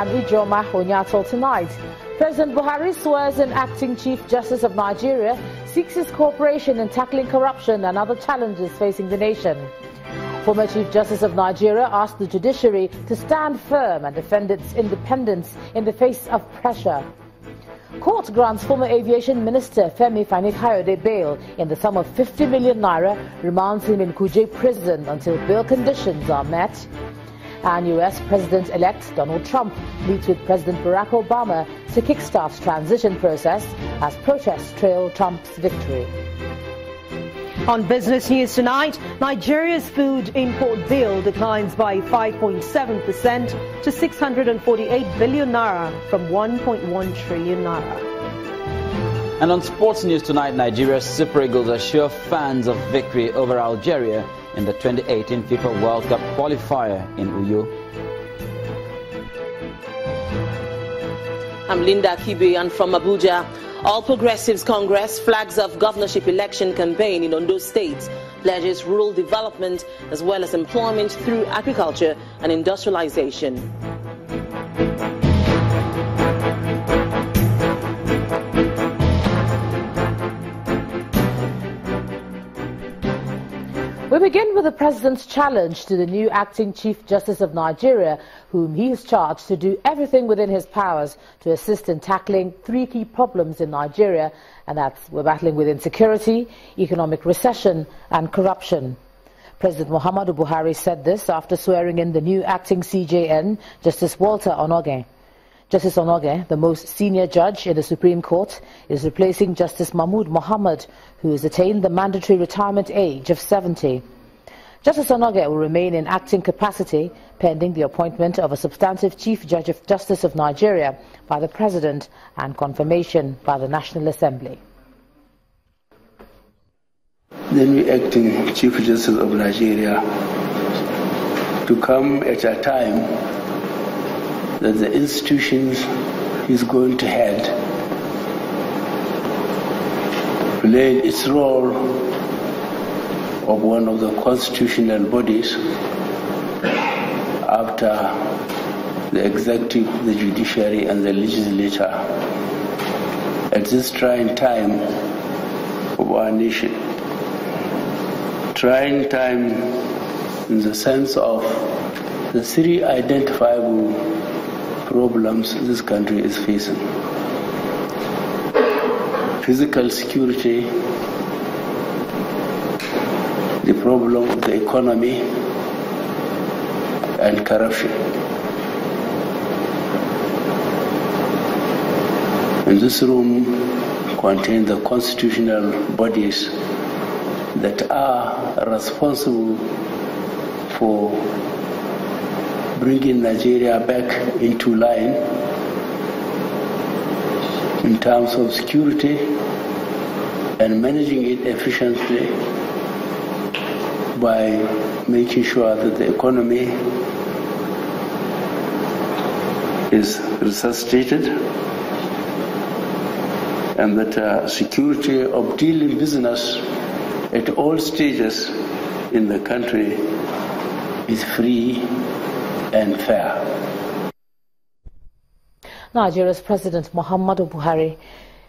and Ijoma Onyato tonight. President Buhari swears in acting Chief Justice of Nigeria, seeks his cooperation in tackling corruption and other challenges facing the nation. Former Chief Justice of Nigeria asked the judiciary to stand firm and defend its independence in the face of pressure. Court grants former aviation minister Femi Fani-Kayode bail in the sum of 50 million naira, remands him in Kuje prison until bail conditions are met. And US President-elect Donald Trump meets with President Barack Obama to kickstart transition process as protests trail Trump's victory. On business news tonight, Nigeria's food import bill declines by 5.7% to 648 billion naira from 1.1 trillion naira. And on sports news tonight, Nigeria's Super Eagles assure fans of victory over Algeria in the 2018 FIFA World Cup qualifier in Uyo. I'm Linda Kibi and from Abuja. All Progressives Congress flags off governorship election campaign in Ondo State, pledges rural development as well as employment through agriculture and industrialization. We begin with the President's challenge to the new acting Chief Justice of Nigeria, whom he has charged to do everything within his powers to assist in tackling three key problems in Nigeria, and that's we're battling with insecurity, economic recession, and corruption. President Muhammadu Buhari said this after swearing in the new acting CJN, Justice Walter Onnoghen. Justice Onnoghen, the most senior judge in the Supreme Court, is replacing Justice Mahmood Mohammed, who has attained the mandatory retirement age of 70. Justice Onnoghen will remain in acting capacity pending the appointment of a substantive Chief Judge of Justice of Nigeria by the President and confirmation by the National Assembly. The new acting Chief Justice of Nigeria to come at a time that the institutions he's going to head played its role of one of the constitutional bodies after the executive, the judiciary, and the legislature at this trying time of our nation. Trying time in the sense of the three identifiable problems this country is facing. Physical security, the problem of the economy, and corruption. In this room contain the constitutional bodies that are responsible for bringing Nigeria back into line in terms of security and managing it efficiently by making sure that the economy is resuscitated and that uh, security of dealing business at all stages in the country is free and fair. Nigeria's President Muhammadu Buhari.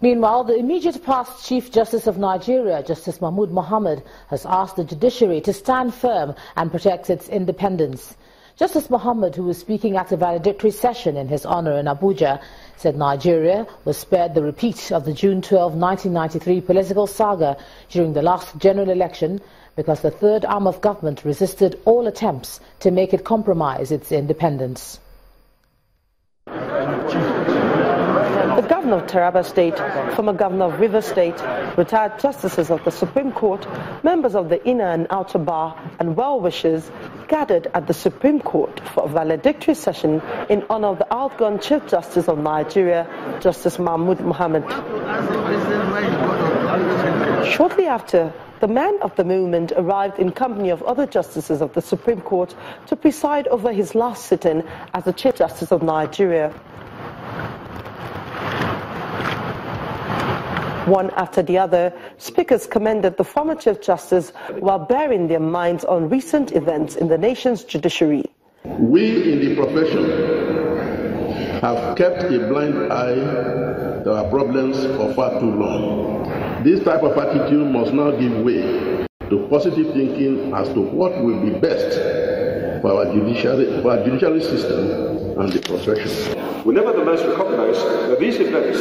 Meanwhile, the immediate past Chief Justice of Nigeria, Justice Mahmood Mohammed, has asked the judiciary to stand firm and protect its independence. Justice Mohammed, who was speaking at a valedictory session in his honor in Abuja, said Nigeria was spared the repeat of the June 12, 1993 political saga during the last general election because the third arm of government resisted all attempts to make it compromise its independence. The governor of Taraba State, former governor of River State, retired justices of the Supreme Court, members of the inner and outer bar, and well-wishers gathered at the Supreme Court for a valedictory session in honor of the outgone Chief Justice of Nigeria, Justice Mahmood Mohammed. Shortly after, the man of the moment arrived in company of other justices of the Supreme Court to preside over his last sitting as the Chief Justice of Nigeria. One after the other, speakers commended the former Chief Justice while bearing their minds on recent events in the nation's judiciary. We in the profession have kept a blind eye to our problems for far too long. This type of attitude must now give way to positive thinking as to what will be best for our judiciary, for our judiciary system and the profession. We nevertheless recognize that these events,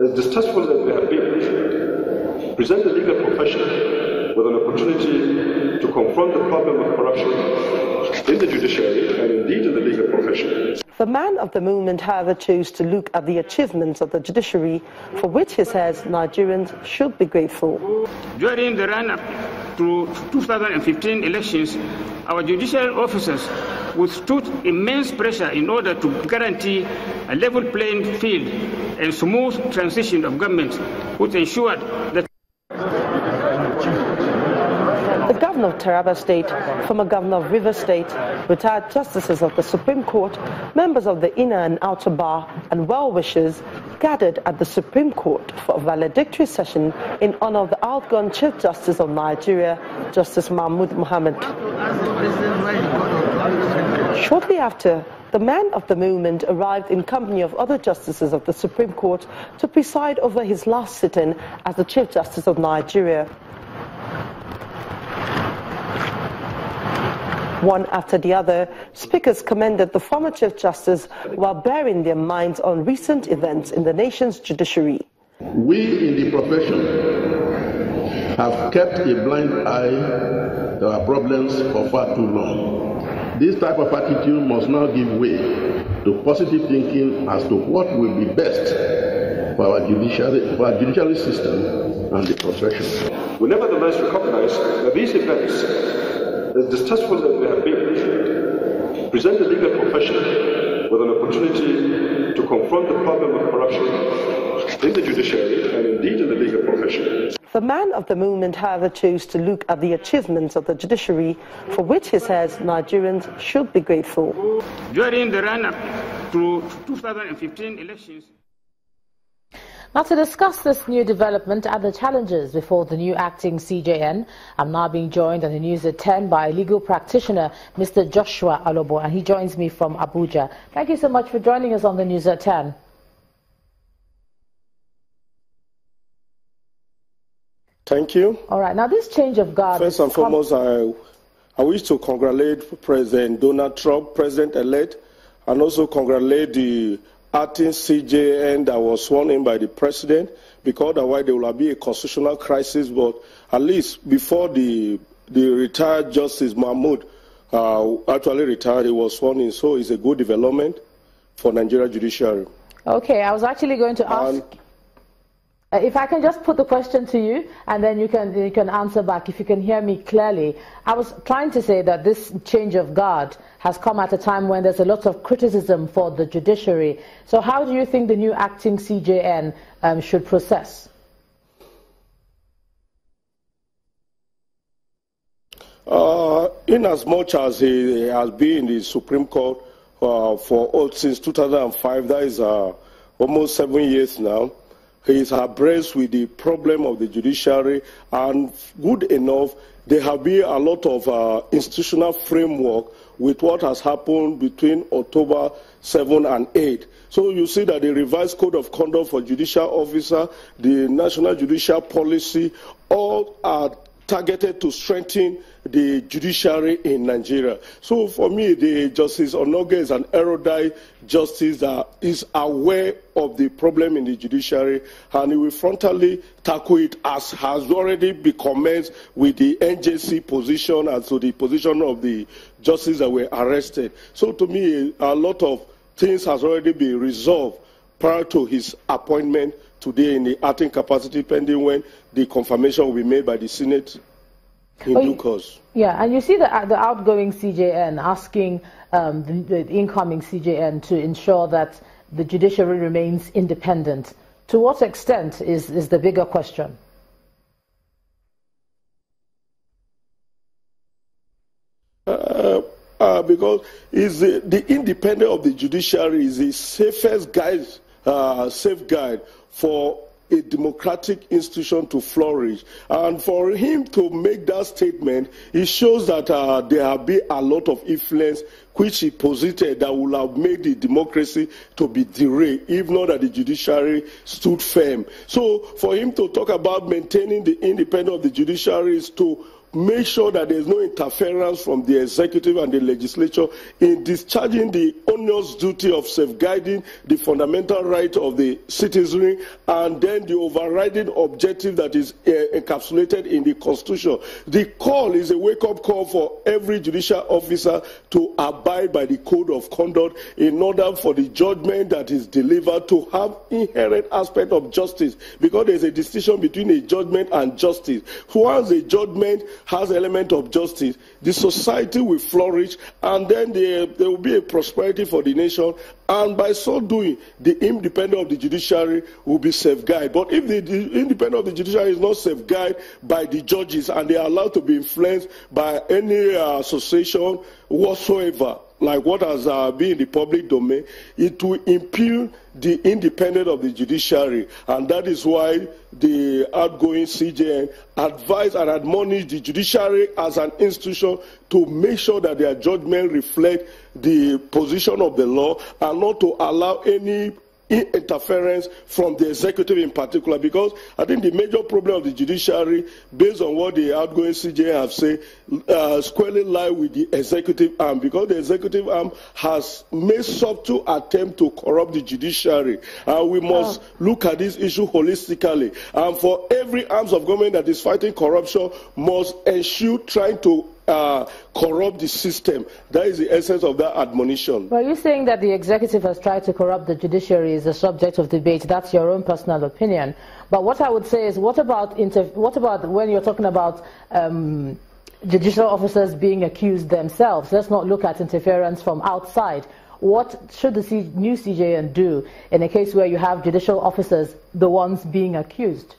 as distasteful as they have been, present the legal profession with an opportunity to confront the problem of corruption in the judiciary and indeed in the legal profession. The man of the movement, however, chose to look at the achievements of the judiciary, for which he says Nigerians should be grateful. During the run-up to 2015 elections, our judicial officers withstood immense pressure in order to guarantee a level playing field and smooth transition of government, which ensured that the governor of Taraba State, former governor of River State, retired justices of the Supreme Court, members of the inner and outer bar, and well-wishers gathered at the Supreme Court for a valedictory session in honor of the outgone Chief Justice of Nigeria, Justice Mahmoud Mohammed. Shortly after, the man of the movement arrived in company of other justices of the Supreme Court to preside over his last sitting as the Chief Justice of Nigeria. One after the other, speakers commended the former Chief Justice while bearing their minds on recent events in the nation's judiciary. We in the profession have kept a blind eye to our problems for far too long. This type of attitude must now give way to positive thinking as to what will be best for our judiciary, for our judiciary system and the profession. We nevertheless recognize that these events as distasteful as they have been, present the legal profession with an opportunity to confront the problem of corruption in the judiciary and indeed in the legal profession. The man of the movement, however, chose to look at the achievements of the judiciary, for which he says Nigerians should be grateful. During the run-up to 2015 elections, now to discuss this new development and the challenges before the new acting CJN, I'm now being joined on the news at 10 by legal practitioner Mr. Joshua Alobo and he joins me from Abuja. Thank you so much for joining us on the news at 10. Thank you. All right. Now this change of guard. First and foremost, I, I wish to congratulate President Donald Trump, President-elect, and also congratulate the acting CJN that was sworn in by the president because otherwise there will be a constitutional crisis. But at least before the the retired Justice Mahmoud uh, actually retired, he was sworn in. So it's a good development for Nigeria judiciary. Okay, I was actually going to ask. And if I can just put the question to you, and then you can you can answer back if you can hear me clearly. I was trying to say that this change of guard has come at a time when there's a lot of criticism for the judiciary. So, how do you think the new acting CJN um, should process? Uh, in as much as he has been in the Supreme Court uh, for oh, since 2005, that is uh, almost seven years now he is abreast with the problem of the judiciary, and good enough, there have been a lot of uh, institutional framework with what has happened between October 7 and 8. So you see that the revised code of conduct for judicial officer, the national judicial policy, all are targeted to strengthen the judiciary in Nigeria. So for me, the Justice Onnoghen is an erudite justice that is aware of the problem in the judiciary and he will frontally tackle it as has already been commenced with the NJC position and so the position of the justices that were arrested. So to me, a lot of things has already been resolved prior to his appointment today in the acting capacity pending when the confirmation will be made by the Senate in oh, due course. Yeah, and you see the, the outgoing CJN asking um, the, the incoming CJN to ensure that the judiciary remains independent. To what extent is, is the bigger question? Uh, uh, because is the, the independence of the judiciary is the safest guide, uh, safeguard for a democratic institution to flourish. And for him to make that statement, it shows that uh, there have been a lot of influence which he posited that would have made the democracy to be derailed, if not that the judiciary stood firm. So for him to talk about maintaining the independence of the judiciary is to make sure that there's no interference from the executive and the legislature in discharging the onerous duty of safeguarding the fundamental right of the citizenry and then the overriding objective that is uh, encapsulated in the constitution. The call is a wake-up call for every judicial officer to abide by the code of conduct in order for the judgment that is delivered to have inherent aspect of justice because there's a distinction between a judgment and justice. Once a judgment has element of justice, the society will flourish, and then there, there will be a prosperity for the nation. And by so doing, the independence of the judiciary will be safeguarded. But if the, the independence of the judiciary is not safeguarded by the judges and they are allowed to be influenced by any uh, association whatsoever, like what has uh, been in the public domain, it will impugn the independence of the judiciary. And that is why the outgoing CJN advise and admonish the judiciary as an institution to make sure that their judgment reflect the position of the law and not to allow any interference from the executive in particular because I think the major problem of the judiciary, based on what the outgoing CJ have said, uh, squarely lie with the executive arm because the executive arm has made subtle attempt to corrupt the judiciary. And we must oh. look at this issue holistically. And for every arms of government that is fighting corruption must ensure trying to uh, corrupt the system. That is the essence of that admonition. Well, you're saying that the executive has tried to corrupt the judiciary is a subject of debate. That's your own personal opinion. But what I would say is, what about, what about when you're talking about um, judicial officers being accused themselves? Let's not look at interference from outside. What should the C new CJN do in a case where you have judicial officers, the ones being accused?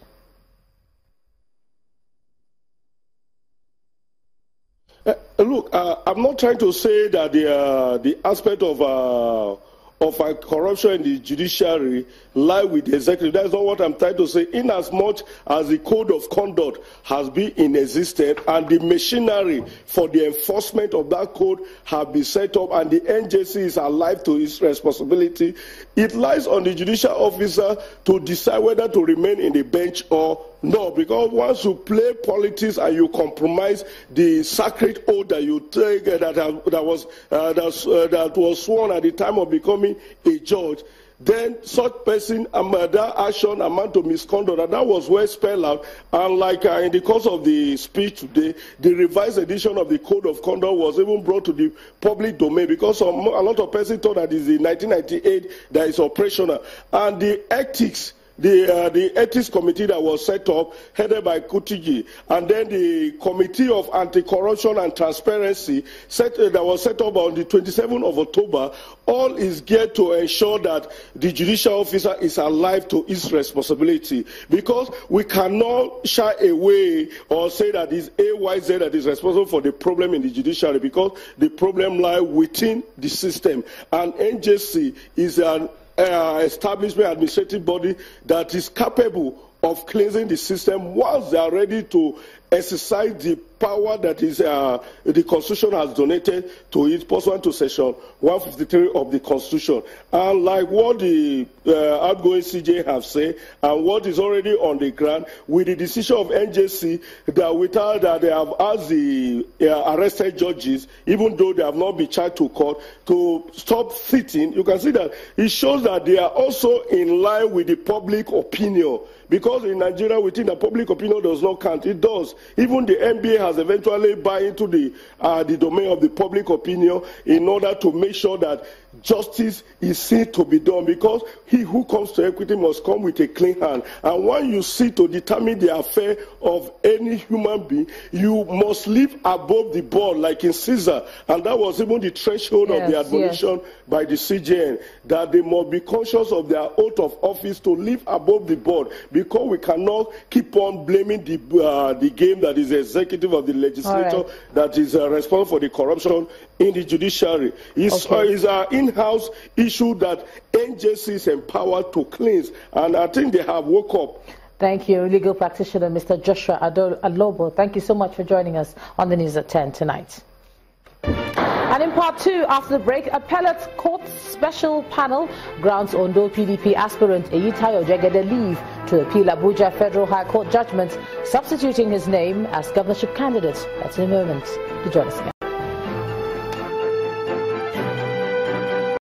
Uh, look, uh, I'm not trying to say that the uh, the aspect of uh, of uh, corruption in the judiciary lie with the executive. That's not what I'm trying to say. In as much as the code of conduct has been in existence and the machinery for the enforcement of that code have been set up and the NJC is alive to its responsibility, it lies on the judicial officer to decide whether to remain in the bench or no, because once you play politics and you compromise the sacred oath that you take uh, that, that was uh, that, uh, that was sworn at the time of becoming a judge, then such person um, uh, that action amount to misconduct and that was well spelled out. And like uh, in the course of the speech today the revised edition of the code of conduct was even brought to the public domain because some, a lot of persons thought that is the 1998 that is operational. And the ethics the, uh, the ethics committee that was set up, headed by Kutigi, and then the committee of anti-corruption and transparency set, uh, that was set up on the 27th of October, all is geared to ensure that the judicial officer is alive to his responsibility. Because we cannot shy away or say that it's AYZ that is responsible for the problem in the judiciary because the problem lies within the system. And NJC is an uh, establishment, administrative body that is capable of cleansing the system once they are ready to exercise the power that is uh, the Constitution has donated to it, pursuant to Section 153 of the Constitution. And like what the uh, outgoing CJ have said, and what is already on the ground, with the decision of NJC that without that they have asked the uh, arrested judges, even though they have not been charged to court, to stop sitting, you can see that it shows that they are also in line with the public opinion. Because in Nigeria, we think that public opinion does not count. It does. Even the NBA has eventually buy into the, uh, the domain of the public opinion in order to make sure that justice is seen to be done because he who comes to equity must come with a clean hand. And when you see to determine the affair of any human being, you must live above the board, like in Caesar. And that was even the threshold yes, of the admonition yes. by the CJN, that they must be conscious of their oath of office to live above the board because we cannot keep on blaming the, uh, the game that is the executive of the legislature right. that is uh, responsible for the corruption in the judiciary. It's, Okay. uh, it's an in-house issue that NJC is empowered to cleanse, and I think they have woke up. Thank you, legal practitioner Mr. Joshua Ado- Alobo. Thank you so much for joining us on the news at 10 tonight. And in part two, after the break, appellate court special panel grants Ondo PDP aspirant Eyitayo Jegede leave to appeal Abuja Federal High Court judgment, substituting his name as governorship candidate. That's in a moment. To join us again.